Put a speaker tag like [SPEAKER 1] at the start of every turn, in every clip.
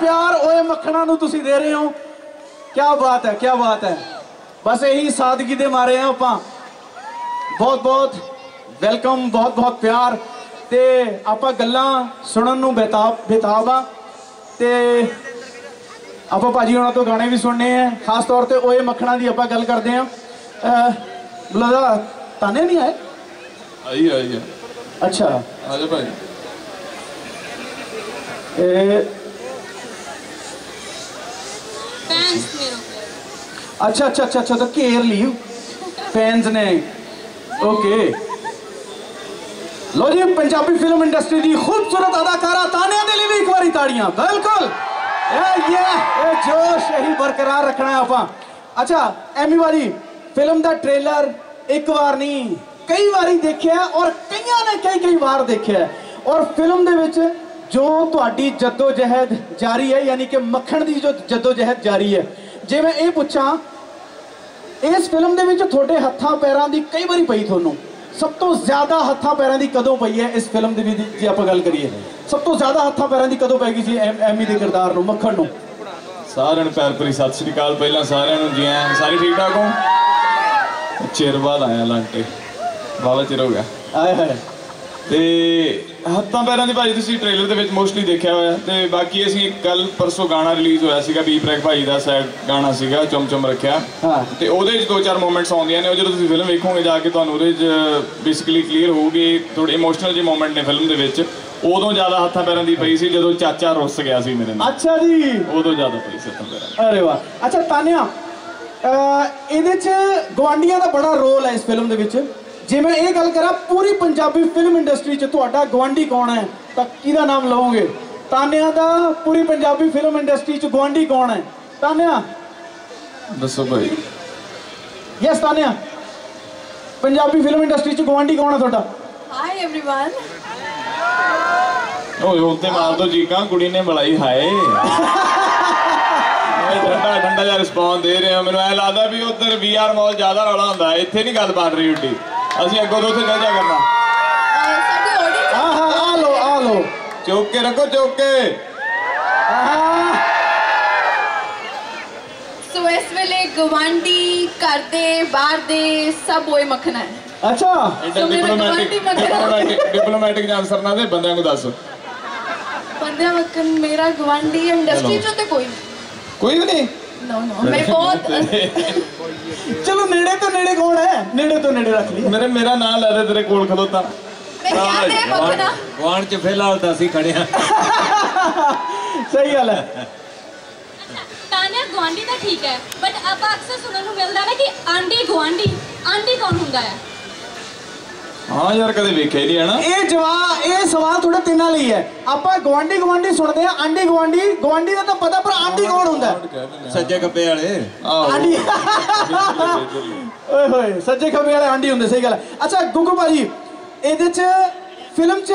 [SPEAKER 1] ਪਿਆਰ ਓਏ ਮੱਖਣਾ ਨੂੰ ਤੁਸੀਂ ਦੇ ਰਹੇ ਹੋ। ਕੀ ਬਾਤ ਹੈ ਕੀ ਬਾਤ ਹੈ। ਬਸ ਇਹੀ ਸਾਦਗੀ ਦੇ ਮਾਰੇ ਆ ਆਪਾਂ। ਬਹੁਤ ਬਹੁਤ ਵੈਲਕਮ ਬਹੁਤ ਬਹੁਤ ਪਿਆਰ। ਤੇ ਆਪਾਂ ਗੱਲਾਂ ਸੁਣਨ ਨੂੰ ਬੇਤਾਬ ਬੇਤਾਬ ਆ। ਤੇ ਆਪਾਂ ਭਾਜੀ ਉਹਨਾਂ ਤੋਂ ਗਾਣੇ ਵੀ ਸੁਣਨੇ ਆ। ਖਾਸ ਤੌਰ ਤੇ ਓਏ ਮੱਖਣਾ ਦੀ ਆਪਾਂ ਗੱਲ ਕਰਦੇ ਆ। ਬੁਲਾਦਾ ਤਾਨੇ ਨਹੀਂ ਆਏ?
[SPEAKER 2] ਆਈ ਆਈ ਆ।
[SPEAKER 1] ਅੱਛਾ।
[SPEAKER 2] ਆ ਜਾ ਭਾਈ।
[SPEAKER 1] ਇਹ ਅੱਛਾ। ਅੱਛਾ ਅੱਛਾ ਅੱਛਾ ਤਾਂ ਘੇਰ ਲਈ ਫੈਨਸ ਨੇ। ਓਕੇ ਲੋ ਜੀ ਪੰਜਾਬੀ ਫਿਲਮ ਇੰਡਸਟਰੀ ਦੀ ਖੂਬਸੂਰਤ ਅਦਾਕਾਰਾ ਤਾਨਿਆ ਦੇ ਲਈ ਵੀ ਇੱਕ ਵਾਰੀ ਤਾੜੀਆਂ। ਬਿਲਕੁਲ। ਇਹ ਇਹ ਜੋਸ਼ ਇਹੀ ਬਰਕਰਾਰ ਰੱਖਣਾ ਆਪਾਂ। ਅੱਛਾ ਐਮੀ ਵਾਲੀ ਫਿਲਮ ਦਾ ਟ੍ਰੇਲਰ ਇੱਕ ਵਾਰ ਨਹੀਂ ਕਈ ਵਾਰੀ ਦੇਖਿਆ ਔਰ ਕਈਆਂ ਨੇ ਕਈ ਕਈ ਵਾਰ ਦੇਖਿਆ ਔਰ ਫਿਲਮ ਦੇ ਵਿੱਚ ਜੋ ਤੁਹਾਡੀ ਜੱਦੋ ਜਹਿਦ ਜਾਰੀ ਹੈ ਯਾਨੀ ਕਿ ਮੱਖਣ ਦੀ ਜੋ ਜੱਦੋ ਜਹਿਦ ਜਾਰੀ ਹੈ ਜੇ ਮੈਂ ਇਹ ਪੁੱਛਾਂ ਇਸ ਫਿਲਮ ਦੇ ਵਿੱਚ ਤੁਹਾਡੇ ਹੱਥਾਂ ਪੈਰਾਂ ਦੀ ਕਈ ਵਾਰੀ ਪਈ ਤੁਹਾਨੂੰ। ਸਭ ਤੋਂ ਜ਼ਿਆਦਾ ਹੱਥਾਂ ਪੈਰਾਂ ਦੀ ਕਦੋਂ ਪਈ ਹੈ ਇਸ ਫਿਲਮ ਦੇ ਵਿੱਚ ਜੇ ਆਪਾਂ ਗੱਲ ਕਰੀਏ? ਸਭ ਤੋਂ ਜ਼ਿਆਦਾ ਹੱਥਾਂ ਪੈਰਾਂ ਦੀ ਕਦੋਂ ਪੈ ਗਈ ਸੀ ਐਮ- ਐਮੀ ਦੇ ਕਿਰਦਾਰ ਨੂੰ ਮੱਖਣ ਨੂੰ?
[SPEAKER 2] ਸਾਰਿਆਂ ਨੂੰ ਪਿਆਰ ਭਰੀ ਸਤਿ ਸ੍ਰੀ ਅਕਾਲ। ਪਹਿਲਾਂ ਸਾਰਿਆਂ ਨੂੰ ਜੀ ਆਇਆਂ ਸਾਰੇ ਠੀਕ ਠਾਕ ਹੋ? ਚਿਰ ਬਾਅਦ ਆਇਆ ਲੰਟੇ। ਬਾਬਾ ਚਿਰ ਹੋ ਗਿਆ।
[SPEAKER 1] ਆਏ ਹਾਏ।
[SPEAKER 2] ਤੇ ਹੱਥਾਂ ਪੈਰਾਂ ਦੀ ਭਾਜੀ ਤੁਸੀਂ ਟ੍ਰੇਲਰ ਦੇ ਵਿੱਚ ਮੋਸਟਲੀ ਦੇਖਿਆ ਹੋਇਆ ਤੇ ਬਾਕੀ ਅਸੀਂ ਇੱਕ ਕੱਲ ਪਰਸੋਂ ਗਾਣਾ ਰਿਲੀਜ਼ ਹੋਇਆ ਸੀਗਾ ਬੀਪ ਰੈਕ ਭਾਈ ਦਾ ਸੈਡ ਗਾਣਾ ਸੀਗਾ ਚੁੰਮ ਚੁੰਮ ਰੱਖਿਆ।
[SPEAKER 1] ਹਾਂ।
[SPEAKER 2] ਤੇ ਉਹਦੇ ਵਿੱਚ ਦੋ ਚਾਰ ਮੂਮੈਂਟਸ ਆਉਂਦੀਆਂ ਨੇ ਉਹ ਜਦੋਂ ਤੁਸੀਂ ਫਿਲਮ ਵੇਖੋਗੇ ਜਾ ਕੇ ਤੁਹਾਨੂੰ ਉਹਦੇ ਵਿੱਚ ਬੇਸਿਕਲੀ ਕਲੀਅਰ ਹੋਊਗੀ ਥੋੜੇ ਇਮੋਸ਼ਨਲ ਜਿਹੇ ਮੂਮੈਂਟ ਨੇ ਫਿਲਮ ਦੇ ਵਿੱਚ। ਉਦੋਂ ਜ਼ਿਆਦਾ ਹੱਥਾਂ ਪੈਰਾਂ ਦੀ ਪਈ ਸੀ ਜਦੋਂ ਚਾਚਾ ਰੁੱਸ ਗਿਆ ਸੀ ਮੇਰੇ ਨਾਲ।
[SPEAKER 1] ਅੱਛਾ ਜੀ।
[SPEAKER 2] ਉਦੋਂ ਜ਼ਿਆਦਾ ਪਈ ਸੀ ਹੱਥਾਂ ਪੈਰਾਂ।
[SPEAKER 1] ਅਰੇ ਵਾਹ। ਅੱਛਾ ਤਾਨਿਆ ਇਹਦੇ ਚ ਗਵਾਂਡੀਆਂ ਦਾ ਬੜਾ ਰੋਲ ਹੈ ਇਸ ਫਿਲਮ ਦੇ ਵਿੱਚ। ਜੇ ਮੈਂ ਇਹ ਗੱਲ ਕਰਾਂ ਪੂਰੀ ਪੰਜਾਬੀ ਫਿਲਮ ਇੰਡਸਟਰੀ ਚ ਤੁਹਾਡਾ ਗਵਾਂਡੀ ਕੌਣ ਹੈ ਤਾਂ ਕਿਹਦਾ ਨਾਮ ਲਵੋਗੇ ਤਾਨਿਆ ਦਾ ਪੂਰੀ ਪੰਜਾਬੀ ਫਿਲਮ ਇੰਡਸਟਰੀ ਚ ਗਵਾਂਡੀ ਕੌਣ ਹੈ ਤਾਨਿਆ
[SPEAKER 2] ਦੱਸੋ ਭਾਈ
[SPEAKER 1] yes Tania Punjabi film industry ਚ ਗਵਾਂਡੀ ਕੌਣ ਹੈ ਤੁਹਾਡਾ
[SPEAKER 3] हाय एवरीवन
[SPEAKER 2] ਓਏ ਉੱਤੇ ਮਾਰ ਦੋ ਜੀਕਾਂ ਕੁੜੀ ਨੇ ਬੁਲਾਈ ਹਾਏ ਮੈਂ ਠੰਡਾ ਠੰਡਾ ਜਿਹਾ ਰਿਸਪੌਂਸ ਦੇ ਰਿਹਾ ਮੈਨੂੰ ਐ ਲੱਗਦਾ ਵੀ ਉਧਰ ਵੀਆਰ ਮਾਲ ਜ਼ਿਆਦਾ ਰੌਲਾ ਹੁੰਦਾ ਇੱਥੇ ਨਹੀਂ ਗੱਲ ਬਣ ਰਹੀ ਉੱਡੀ ਅਸੀਂ ਅੱਗੋਂ ਤੋਂ ਚੱਲ ਜਾ ਕਰਨਾ।
[SPEAKER 3] ਸਾਡੀ ਆਡੀਅנס
[SPEAKER 1] ਹਾਂ ਹਾਂ ਆ ਲੋ ਆ ਲੋ
[SPEAKER 2] ਚੁੱਕ ਕੇ ਰੱਖੋ ਚੁੱਕ। ਕੇ
[SPEAKER 3] ਸੋ ਇਸ ਵੇਲੇ ਗਵਾਂਡੀ ਕਰਦੇ ਬਾਹਰ ਦੇ ਸਭ ਓਏ ਮੱਖਣਾ ਹੈ।
[SPEAKER 1] ਅੱਛਾ।
[SPEAKER 3] ਸੋ ਮੇਰਾ ਗਵਾਂਡੀ ਮੱਖਣਾ।
[SPEAKER 2] ਡਿਪਲੋਮੈਟਿਕ ਜਾਂਸਰ ਨਾ ਦੇ ਬੰਦਿਆਂ ਨੂੰ ਦੱਸ।
[SPEAKER 3] ਬੰਦਿਆਂ ਮੱਖਣ ਮੇਰਾ ਗਵਾਂਡੀ ਇੰਡਸਟਰੀ ਚੋਂ ਤੇ ਕੋਈ ਨਹੀਂ।
[SPEAKER 2] ਕੋਈ ਵੀ ਨਹੀਂ।
[SPEAKER 3] ਨੋ ਨੋ ਮੈਂ ਬਹੁਤ
[SPEAKER 1] ਚਲੋ ਨੇੜੇ ਤੋਂ ਨੇੜੇ ਕੌਣ ਹੈ ਨੇੜੇ ਤੋਂ ਨੇੜੇ ਰੱਖ ਲਈ।
[SPEAKER 2] ਮੇਰੇ ਮੇਰਾ ਨਾਂ ਲੈ ਦੇ ਤੇਰੇ ਕੋਲ ਖਲੋਤਾ।
[SPEAKER 3] ਮੈਂ ਕਿਹਾ
[SPEAKER 4] ਵਾਣ ਚ ਫਿਲਹਾਲ ਤਾਂ ਅਸੀਂ ਖੜੇ ਹਾਂ।
[SPEAKER 1] ਸਹੀ ਗੱਲ ਹੈ।
[SPEAKER 5] ਤਾਨਿਆ ਗਵਾਂਢੀ ਤਾਂ ਠੀਕ ਹੈ ਬਟ ਆਪਾਂ ਅਕਸਰ ਸੁਣਨ ਨੂੰ ਮਿਲਦਾ ਨਾ ਕਿ ਆਂਡੀ ਗਵਾਂਢੀ ਆਂਟੀ ਕੌਣ ਹੁੰਦਾ ਹੈ?
[SPEAKER 2] ਹਾਂ ਯਾਰ ਕਦੇ ਵੇਖਿਆ ਹੀ ਨਹੀਂ ਹਨਾ
[SPEAKER 1] ਇਹ ਜਵਾਬ ਇਹ ਸਵਾਲ ਤੁਹਾਡੇ ਤਿੰਨਾਂ ਲਈ ਹੈ। ਆਪਾਂ ਗਵਾਂਡੀ ਗਵਾਂਡੀ ਸੁਣਦੇ ਆ ਆਂਡੀ ਗਵਾਂਡੀ ਗਵਾਂਡੀ ਦਾ ਤਾਂ ਪਤਾ ਪਰ ਆਂਡੀ ਕੌਣ ਹੈ?
[SPEAKER 4] ਸੱਜੇ ਖੱਬੇ ਵਾਲੇ।
[SPEAKER 1] ਆਂਡੀ ਓਏ ਹੋਏ ਸੱਜੇ ਖੱਬੇ ਵਾਲੇ ਆਂਡੀ ਹੁੰਦੇ ਸਹੀ ਗੱਲ ਅੱਛਾ ਗੁੱਗੂ ਭਾਜੀ ਇਹਦੇ ਚ ਫਿਲਮ ਚ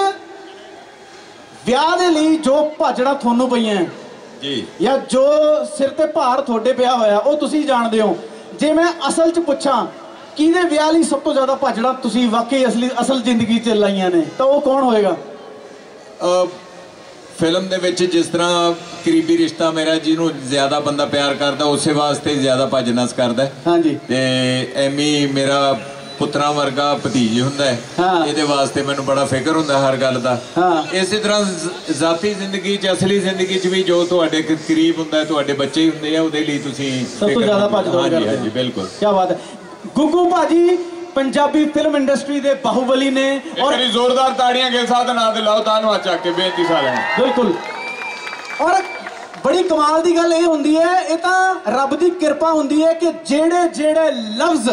[SPEAKER 1] ਵਿਆਹ ਦੇ ਲਈ ਜੋ ਭਾਜੜਾ ਤੁਹਾਨੂੰ ਪਈਆਂ
[SPEAKER 4] ਜੀ।
[SPEAKER 1] ਜਾਂ ਜੋ ਸਿਰ ਤੇ ਭਾਰ ਤੁਹਾਡੇ ਪਿਆ ਹੋਇਆ ਉਹ ਤੁਸੀਂ ਜਾਣਦੇ ਹੋ। ਜੇ ਮੈਂ ਅਸਲ ਚ ਪੁੱਛਾਂ ਕਿਹਦੇ ਵਿਆਹ ਲਈ ਸਭ ਤੋਂ ਜ਼ਿਆਦਾ ਭਾਜੜਾ ਤੁਸੀਂ ਵਾਕਈ ਅਸਲੀ ਅਸਲ ਜ਼ਿੰਦਗੀ ਚ ਲਾਈਆਂ ਨੇ ਤਾਂ ਉਹ ਕੌਣ ਹੋਏਗਾ?
[SPEAKER 4] ਫਿਲਮ ਦੇ ਵਿੱਚ ਜਿਸ ਤਰ੍ਹਾਂ ਕਰੀਬੀ ਰਿਸ਼ਤਾ ਮੇਰਾ ਜਿਹਨੂੰ ਜ਼ਿਆਦਾ ਬੰਦਾ ਪਿਆਰ ਕਰਦਾ ਉਸੇ ਵਾਸਤੇ ਜ਼ਿਆਦਾ ਭਜਨਸ ਕਰਦਾ ਹੈ।
[SPEAKER 1] ਹਾਂਜੀ।
[SPEAKER 4] ਤੇ ਐਮੀ ਮੇਰਾ ਪੁੱਤਰਾਂ ਵਰਗਾ ਭਤੀਜ ਹੁੰਦਾ ਹੈ।
[SPEAKER 1] ਹਾਂ।
[SPEAKER 4] ਇਹਦੇ ਵਾਸਤੇ ਮੈਨੂੰ ਬੜਾ ਫਿਕਰ ਹੁੰਦਾ ਹਰ ਗੱਲ ਦਾ।
[SPEAKER 1] ਹਾਂ।
[SPEAKER 4] ਇਸੇ ਤਰ੍ਹਾਂ ਜ਼ਾਤੀ ਜ਼ਿੰਦਗੀ 'ਚ ਅਸਲੀ ਜ਼ਿੰਦਗੀ 'ਚ ਵੀ ਜੋ ਤੁਹਾਡੇ ਕਰੀਬ ਹੁੰਦਾ ਹੈ ਤੁਹਾਡੇ ਬੱਚੇ ਹੀ ਹੁੰਦੇ ਆ ਉਹਦੇ ਲਈ ਤੁਸੀਂ
[SPEAKER 1] ਸਭ ਤੋਂ ਜ਼ਿਆਦਾ ਭੱਜ ਦੌੜ
[SPEAKER 4] ਹਾਂਜੀ
[SPEAKER 1] ਕਰਦੇ
[SPEAKER 4] ਹਾਂਜੀ ਬਿਲਕੁਲ।
[SPEAKER 1] ਕੀ ਬਾਤ ਹੈ। ਗੁੱਗੂ ਭਾਜੀ ਪੰਜਾਬੀ ਫਿਲਮ ਇੰਡਸਟਰੀ ਦੇ ਬਾਹੂਬਲੀ ਨੇ ਔਰ
[SPEAKER 2] ਵਾਰੀ ਜ਼ੋਰਦਾਰ ਤਾੜੀਆਂ ਗਿਲ ਸਾਹਿਬ ਦਾ ਨਾਂ ਤੇ ਲਾਓ ਤਾਂ ਨੂੰ ਆ ਚੱਕ ਕੇ ਬੇਨਤੀ ਸਾਰਿਆਂ
[SPEAKER 1] ਬਿਲਕੁਲ। ਔਰ ਬੜੀ ਕਮਾਲ ਦੀ ਗੱਲ ਇਹ ਹੁੰਦੀ ਹੈ ਇਹ ਤਾਂ ਰੱਬ ਦੀ ਕਿਰਪਾ ਹੁੰਦੀ ਹੈ ਕਿ ਜਿਹੜੇ ਜਿਹੜੇ ਲਫ਼ਜ਼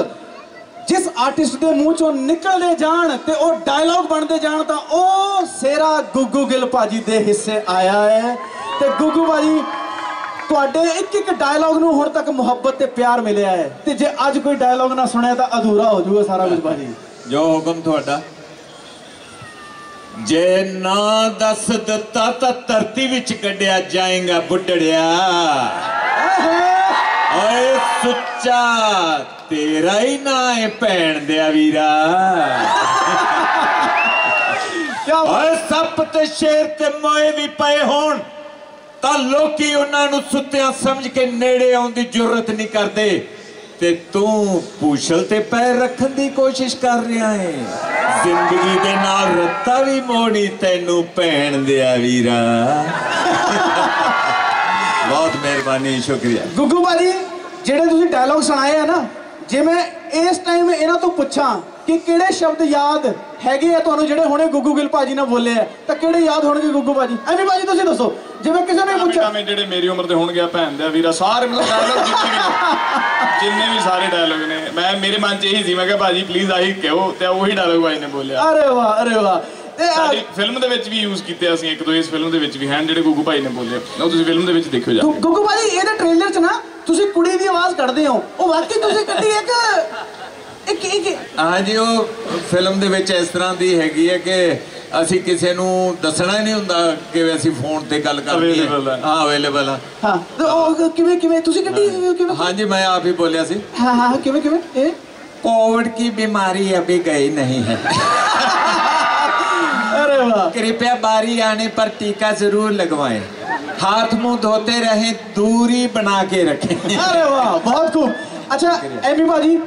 [SPEAKER 1] ਜਿਸ ਆਰਟਿਸਟ ਦੇ ਮੂੰਹ ਚੋਂ ਨਿਕਲਦੇ ਜਾਣ ਤੇ ਉਹ ਡਾਇਲੌਗ ਬਣਦੇ ਜਾਣ ਤਾਂ ਉਹ ਸੇਰਾ ਗੁੱਗੂ ਗਿੱਲ ਭਾਜੀ ਦੇ ਹਿੱਸੇ ਆਇਆ ਹੈ। ਤੇ ਗੁੱਗੂ ਭਾਜੀ ਤੁਹਾਡੇ ਇੱਕ ਇੱਕ ਡਾਇਲੌਗ ਨੂੰ ਹੁਣ ਤੱਕ ਮੁਹੱਬਤ ਤੇ ਪਿਆਰ ਮਿਲਿਆ ਹੈ। ਤੇ ਜੇ ਅੱਜ ਕੋਈ ਡਾਇਲੌਗ ਨਾ ਸੁਣਿਆ ਤਾਂ ਅਧੂਰਾ ਹੋ ਜਾਊਗਾ ਸਾਰਾ ਕੁਝ ਭਾਜੀ।
[SPEAKER 4] ਜੋ ਹੁਕਮ ਤੁਹਾਡਾ। ਜੇ ਨਾ ਦੱਸ ਦਿੱਤਾ ਤਾਂ ਧਰਤੀ ਵਿੱਚ ਕੱਢਿਆ ਜਾਏਗਾ ਬੁੱਢੜਿਆ। ਓਏ ਸੁੱਚਾ ਤੇਰਾ ਹੀ ਨਾਂ ਹੈ ਭੈਣ ਦਿਆ ਵੀਰਾ। ਓਏ ਸੱਪ ਤੇ ਸ਼ੇਰ ਤੇ ਮੋਏ ਵੀ ਪਏ ਹੋਣ। ਤਾਂ ਲੋਕੀ ਉਹਨਾਂ ਨੂੰ ਸੁੱਤਿਆਂ ਸਮਝ ਕੇ ਨੇੜੇ ਆਉਣ ਦੀ ਜ਼ਰੂਰਤ ਨਹੀਂ ਕਰਦੇ। ਤੇ ਤੂੰ ਪੂਛਲ ਤੇ ਪੈਰ ਰੱਖਣ ਦੀ ਕੋਸ਼ਿਸ਼ ਕਰ ਰਿਹਾ ਹੈ ਜ਼ਿੰਦਗੀ ਦੇ ਨਾਲ ਰੱਤਾ ਵੀ ਮੋੜੀ ਤੈਨੂੰ ਭੈਣ ਦਿਆ ਵੀਰਾ। ਬਹੁਤ ਮਿਹਰਬਾਨੀ, ਸ਼ੁਕਰੀਆ।
[SPEAKER 1] ਗੁੱਗੂ ਭਾਜੀ, ਜਿਹੜੇ ਤੁਸੀਂ ਡਾਇਲੌਗ ਸੁਣਾਏ ਆ ਨਾ, ਜੇ ਮੈਂ ਇਸ ਟਾਈਮ ਇਹਨਾਂ ਤੋਂ ਪੁੱਛਾਂ ਕਿ ਕਿਹੜੇ ਸ਼ਬਦ ਯਾਦ ਹੈਗੇ ਆ ਤੁਹਾਨੂੰ ਜਿਹੜੇ ਹੁਣੇ ਗੁੱਗੂ ਗਿੱਲ ਭਾਜੀ ਨੇ ਬੋਲੇ ਆ? ਤਾਂ ਕਿਹੜੇ ਯਾਦ ਹੋਣਗੇ ਗੁੱਗੂ ਭਾਜੀ? ਐਵੇਂ ਭਾਜੀ ਤੁਸੀਂ ਦੱਸੋ ਜਿਵੇਂ ਕਿਸੇ ਨੇ ਪੁੱਛਿਆ
[SPEAKER 2] ਮੈਂ ਜਿਹੜੇ ਮੇਰੀ ਉਮਰ ਦੇ ਹੋਣਗੇ ਆ ਭੈਣ ਦੇ ਵੀਰਾ ਸਾਰੇ ਮਤਲਬ ਡਾਇਲੌਗ ਜਿੰਨੇ ਵੀ ਜਿੰਨੇ ਵੀ ਸਾਰੇ ਡਾਇਲੌਗ ਨੇ। ਮੈਂ ਮੇਰੇ ਮਨ 'ਚ ਇਹੀ ਸੀ ਮੈਂ ਕਿਹਾ ਭਾਜੀ ਪਲੀਜ਼ ਆਹੀ ਕਹੋ? ਤੇ ਉਹੀ ਡਾਇਲੌਗ ਭਾਈ ਨੇ ਬੋਲਿਆ।
[SPEAKER 1] ਅਰੇ ਵਾਹ ਅਰੇ ਵਾਹ। ਤੇ ਆ-
[SPEAKER 2] ਸਾਡੀ ਫਿਲਮ ਦੇ ਵਿੱਚ ਵੀ ਯੂਜ਼ ਕੀਤੇ ਅਸੀਂ ਇੱਕ ਦੋ ਇਸ ਫਿਲਮ ਦੇ ਵਿੱਚ ਵੀ ਹਨ ਜਿਹੜੇ ਗੁੱਗੂ ਭਾਈ ਨੇ ਬੋਲੇ। ਉਹ ਤੁਸੀਂ ਫਿਲਮ ਦੇ ਵਿੱਚ ਦੇਖਿਓ ਜਾ
[SPEAKER 1] ਗੁੱਗੂ ਭਾਜੀ ਇਹਦੇ ਟ੍ਰੇਲਰ 'ਚ ਨਾ ਤੁਸੀਂ ਕੁੜੀ ਦੀ ਆਵਾਜ਼ ਕੱਢਦੇ ਹੋ। ਉਹ ਵਾਕਈ ਤੁਸੀਂ ਕੱਢੀ ਇੱਕ ਇੱਕ ਇੱਕ
[SPEAKER 4] ਹਾਂਜੀ ਉਹ ਫਿਲਮ ਦੇ ਵਿੱਚ ਇਸ ਤਰ੍ਹਾਂ ਦੀ ਹੈਗੀ ਹੈ ਕਿ ਅਸੀਂ ਕਿਸੇ ਨੂੰ ਦੱਸਣਾ ਹੀ ਨਹੀਂ ਹੁੰਦਾ ਕਿ ਅਸੀਂ ਫੋਨ ਤੇ ਗੱਲ ਕਰਨੀ ਹੈ
[SPEAKER 2] Available ਹੈ।
[SPEAKER 4] ਹਾਂ ਅਵੇਲੇਬਲ ਆ
[SPEAKER 1] ਹਾਂ ਤੇ ਉਹ ਕਿਵੇਂ ਕਿਵੇਂ ਤੁਸੀਂ ਕੱਢੀ ਕਿਵੇਂ
[SPEAKER 4] ਹਾਂਜੀ ਮੈਂ ਆਪ ਹੀ ਬੋਲਿਆ ਸੀ
[SPEAKER 1] ਹਾਂ ਹਾਂ ਕਿਵੇਂ ਕਿਵੇਂ ਇਹ
[SPEAKER 4] कोविड की बीमारी अभी गई नहीं है
[SPEAKER 1] ਅਰੇ ਵਾਹ
[SPEAKER 4] कृपया बारी आने पर टीका जरूर लगवाएं हाथ मुंह धोते रहें दूरी बना के रखें
[SPEAKER 1] ਅਰੇ ਵਾਹ ਬਹੁਤ ਖੂਬ ਅੱਛਾ ਐਮੀ ਭਾਜੀ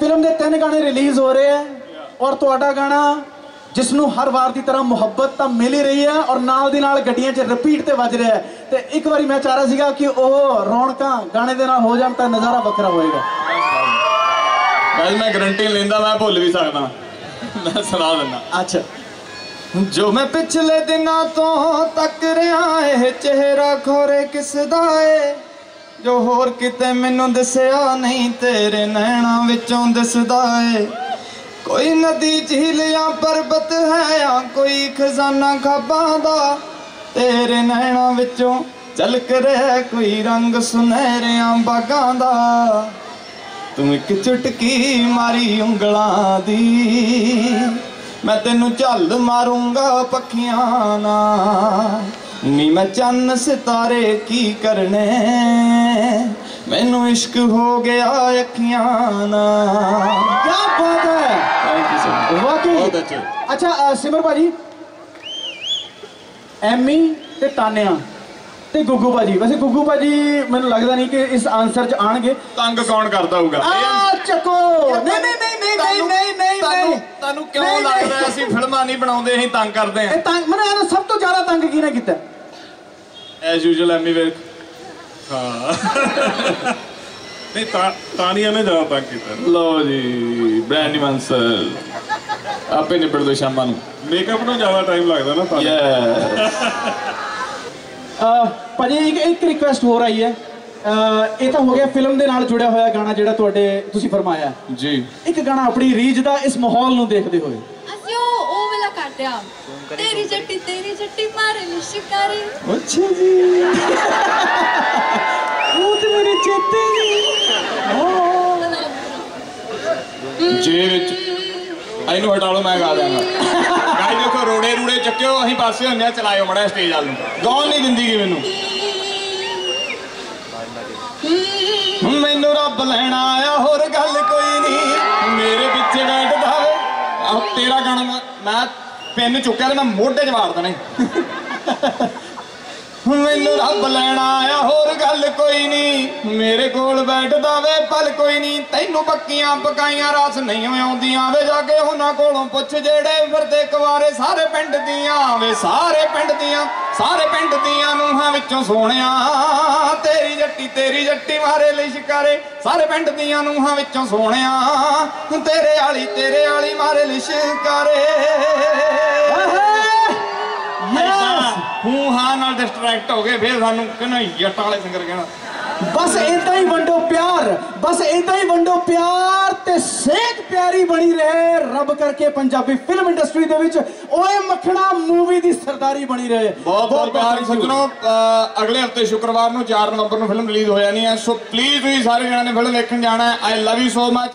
[SPEAKER 1] ਫਿਲਮ ਦੇ ਤਿੰਨ ਗਾਣੇ ਰਿਲੀਜ਼ ਹੋ ਰਹੇ ਆ ਔਰ ਤੁਹਾਡਾ ਗਾਣਾ ਜਿਸ ਨੂੰ ਹਰ ਵਾਰ ਦੀ ਤਰ੍ਹਾਂ ਮੁਹੱਬਤ ਤਾਂ ਮਿਲ ਹੀ ਰਹੀ ਹੈ ਔਰ ਨਾਲ ਦੀ ਨਾਲ ਗੱਡੀਆਂ 'ਚ ਰਿਪੀਟ ਤੇ ਵੱਜ ਰਿਹਾ ਤੇ ਇੱਕ ਵਾਰੀ ਮੈਂ ਚਾਹ ਰਿਹਾ ਸੀਗਾ ਕਿ ਉਹ ਰੌਣਕਾਂ ਗਾਣੇ ਦੇ ਨਾਲ ਹੋ ਜਾਣ ਤਾਂ ਨਜ਼ਾਰਾ ਵੱਖਰਾ ਹੋਏਗਾ।
[SPEAKER 2] ਵੈਸੇ ਮੈਂ ਗਰੰਟੀ ਲੈਂਦਾ ਮੈਂ ਭੁੱਲ ਵੀ ਸਕਦਾ। ਮੈਂ ਸੁਣਾ ਦਿੰਦਾ।
[SPEAKER 1] ਅੱਛਾ।
[SPEAKER 2] ਜੋ ਮੈਂ ਪਿਛਲੇ ਦਿਨਾਂ ਤੋਂ ਤੱਕ ਰਿਹਾ ਇਹ ਚਿਹਰਾ ਖੋਰੇ ਕਿਸ ਦਾ ਏ? ਜੋ ਹੋਰ ਕਿਤੇ ਮੈਨੂੰ ਦਿਸਿਆ ਨਹੀਂ, ਤੇਰੇ ਨੈਣਾ ਵਿੱਚੋਂ ਦਿਸਦਾ ਏ। ਕੋਈ ਨਦੀ, ਝੀਲ ਜਾਂ ਪਰਬਤ ਹੈ ਜਾਂ ਕੋਈ ਖਜ਼ਾਨਾ ਖਾਬਾਂ ਦਾ, ਤੇਰੇ ਨੈਣਾਂ ਵਿੱਚੋਂ ਝਲਕ ਰਿਹਾ ਕੋਈ ਰੰਗ ਸੁਨਹਿਰਿਆਂ ਬਾਗਾਂ ਦਾ। ਤੂੰ ਇੱਕ ਚੁਟਕੀ ਮਾਰੀ ਉਂਗਲਾਂ ਦੀ, ਮੈਂ ਤੈਨੂੰ ਝੱਲ ਮਾਰੂੰਗਾ ਪੱਖੀਆਂ ਨਾ ਨੀ ਮੈਂ ਚੰਨ ਸਿਤਾਰੇ ਕੀ ਕਰਨੇ? ਮੈਨੂੰ ਇਸ਼ਕ ਹੋ ਗਿਆ ਅੱਖੀਆਂ ਨਾ
[SPEAKER 1] ਕੀ ਬਾਤ ਹੈ!
[SPEAKER 2] ਥੈਂਕ ਯੂ ਸੋ ਮਚ
[SPEAKER 1] ਵਾਕਈ
[SPEAKER 4] ਅੱਛੇ।
[SPEAKER 1] ਸਿਮਰ ਭਾਜੀ। ਐਮੀ ਤੇ ਤਾਨਿਆ ਤੇ ਗੁੱਗੂ ਭਾਜੀ। ਵੈਸੇ ਗੁੱਗੂ ਭਾਜੀ ਮੈਨੂੰ ਲੱਗਦਾ ਨਹੀਂ ਕਿ ਇਸ ਆਨਸਰ 'ਚ ਆਣਗੇ।
[SPEAKER 2] ਤੰਗ ਕੌਣ ਕਰਦਾ ਹੋਊਗਾ?
[SPEAKER 1] ਆ ਚੱਕੋ। ਨਹੀਂ
[SPEAKER 2] ਤੁਹਾਨੂੰ ਕਿਉਂ। ਲੱਗਦਾ ਅਸੀਂ ਫਿਲਮਾਂ ਨਹੀਂ ਬਣਾਉਂਦੇ ਅਸੀਂ ਤੰਗ ਕਰਦੇ
[SPEAKER 1] ਇਹ
[SPEAKER 2] ਹਾਂ
[SPEAKER 1] ਤੰਗ ਮੈਨੂੰ ਇਹਦਾ ਸਭ ਤੋਂ ਜ਼ਿਆਦਾ ਤੰਗ ਕਿਹਨੇ ਕੀਤਾ?
[SPEAKER 2] ਐਸ ਯੂਜੂਅਲ ਐਮੀ ਵਿਰਕ
[SPEAKER 6] ਨਹੀਂ ਤਾਂ ਤਾਨੀਆਂ ਨੇ ਜ਼ਿਆਦਾ ਤੰਗ ਕੀਤਾ।
[SPEAKER 2] ਲਓ ਜੀ ਬ੍ਰੈਂਡ ਮਾਨਸਰ ਆਪੇ ਨਿਬੜ ਦੋ ਸ਼ਾਮਾਂ ਨੂੰ।
[SPEAKER 6] ਮੇਕਅਪ ਨੂੰ ਜ਼ਿਆਦਾ ਟਾਈਮ ਲੱਗਦਾ ਨਾ ਤਾਂ
[SPEAKER 2] ਯੈਸ
[SPEAKER 1] ਭਾਜੀ ਇੱਕ ਇੱਕ ਰਿਕੁਐਸਟ ਹੋ ਰਹੀ ਹੈ। ਇਹ ਤਾਂ ਹੋ ਗਿਆ ਫਿਲਮ ਦੇ ਨਾਲ ਜੁੜਿਆ ਹੋਇਆ ਗਾਣਾ ਜਿਹੜਾ ਤੁਹਾਡੇ ਤੁਸੀਂ ਫਰਮਾਇਆ
[SPEAKER 2] ਜੀ।
[SPEAKER 1] ਇੱਕ ਗਾਣਾ ਆਪਣੀ ਰੀਝ ਦਾ ਇਸ ਮਾਹੌਲ ਨੂੰ ਦੇਖਦੇ ਹੋਏ।
[SPEAKER 5] ਅਸੀਂ ਉਹ ਉਹ ਵਾਲਾ ਕਰਦੇ ਆ ਤੇਰੀ ਜੱਟੀ ਤੇਰੀ ਜੱਟੀ ਮਾਰੇ ਲਿਸ਼ਕਾਰੀ
[SPEAKER 1] ਅੱਛਾ ਜੀ। ਉਹ ਤੇ ਮੇਰੇ ਚੇਤੇ ਨਹੀਂ
[SPEAKER 2] ਜੇ ਵਿੱਚ ਇਹਨੂੰ ਹਟਾ ਲਓ ਮੈਂ ਗਾ ਦਿਆਂਗਾ ਗਾਈ ਦੇਖੋ ਰੋੜੇ ਰੂੜੇ ਚੱਕਿਓ ਅਸੀਂ ਪਾਸੇ ਹੁੰਨੇ ਆ ਚਲਾਇਓ ਮੜਾ ਸਟੇਜ ਵੱਲ ਨੂੰ। ਗਾਉਣ ਨਹੀਂ ਦਿੰਦੀ ਗੀ ਮੈਨੂੰ। ਮੈਨੂੰ ਰੱਬ ਲੈਣਾ ਆਇਆ, ਹੋਰ ਗੱਲ ਕੋਈ ਨਹੀਂ ਮੇਰੇ ਪਿੱਛੇ ਬੈਠਦਾ ਵੇ। ਆਹ ਤੇਰਾ ਗਾਣਾ ਮੈਂ- ਪਿੰਨ ਚੁੱਕਿਆ ਤੇ ਮੈਂ ਮੋਢੇ 'ਚ ਵਾਰ ਦੇਣਾ ਮੈਨੂੰ ਰੱਬ ਲੈਣਾ ਆਇਆ, ਹੋਰ ਗੱਲ ਕੋਈ ਨਹੀਂ ਮੇਰੇ ਕੋਲ ਬੈਠਦਾ ਵੇ ਪਲ ਕੋਈ ਨਹੀਂ ਤੈਨੂੰ ਪੱਕੀਆਂ ਪਕਾਈਆਂ ਰਸ ਨਹੀਂ ਆਉਂਦੀਆਂ। ਵੇ ਜਾ ਕੇ ਉਹਨਾਂ ਕੋਲੋਂ ਪੁੱਛ ਜਿਹੜੇ ਫਿਰਦੇ ਕੁਵਾਰੇ, ਸਾਰੇ ਪਿੰਡ ਦੀਆਂ। ਵੇ ਸਾਰੇ ਪਿੰਡ ਦੀਆਂ, ਸਾਰੇ ਪਿੰਡ ਦੀਆਂ ਨੂੰਹਾਂ ਵਿੱਚੋਂ ਸੋਹਣਿਆ। ਤੇਰੀ ਜੱਟੀ ਤੇਰੀ ਜੱਟੀ ਮਾਰੇ ਲਈ ਸ਼ਿਕਾਰੇ। ਸਾਰੇ ਪਿੰਡ ਦੀਆਂ ਨੂੰਹਾਂ ਵਿੱਚੋਂ ਸੋਹਣਿਆ। ਤੇਰੇ ਵਾਲੀ ਤੇਰੇ ਵਾਲੀ ਮਾਰੇ ਲਈ ਸ਼ਿਕਾਰੇ। ਨਾਲ ਡਿਸਟਰੈਕਟ ਹੋ ਗਏ ਫਿਰ ਸਾਨੂੰ ਕਹਿੰਦਾ ਜੱਟਾਂ ਵਾਲੇ ਸਿੰਗਰ ਕਹਿਣਾ।
[SPEAKER 1] ਬਸ ਇਦਾਂ ਹੀ ਵੰਡੋ ਪਿਆਰ ਬਸ ਇਦਾਂ ਹੀ ਵੰਡੋ ਪਿਆਰ ਤੇ ਸੇਕ ਪਿਆਰੀ ਬਣੀ ਰਹੇ ਰੱਬ ਕਰਕੇ ਪੰਜਾਬੀ ਫਿਲਮ ਇੰਡਸਟਰੀ ਦੇ ਵਿੱਚ। ਓਏ ਮੱਖਣਾ ਮੂਵੀ ਦੀ ਸਰਦਾਰੀ ਬਣੀ ਰਹੇ।
[SPEAKER 2] ਬਹੁਤ ਬਹੁਤ ਪਿਆਰ. ਸੱਜਣੋ ਅਗਲੇ ਹਫ਼ਤੇ ਸ਼ੁੱਕਰਵਾਰ ਨੂੰ 4 ਨਵੰਬਰ ਨੂੰ ਫਿਲਮ ਰਿਲੀਜ਼ ਹੋ ਜਾਣੀ ਹੈ। ਸੋ ਪਲੀਜ਼ ਤੁਸੀਂ ਸਾਰੇ ਜਣਾਂ ਨੇ ਫਿਲਮ ਵੇਖਣ ਜਾਣਾ ਹੈ। I love you so much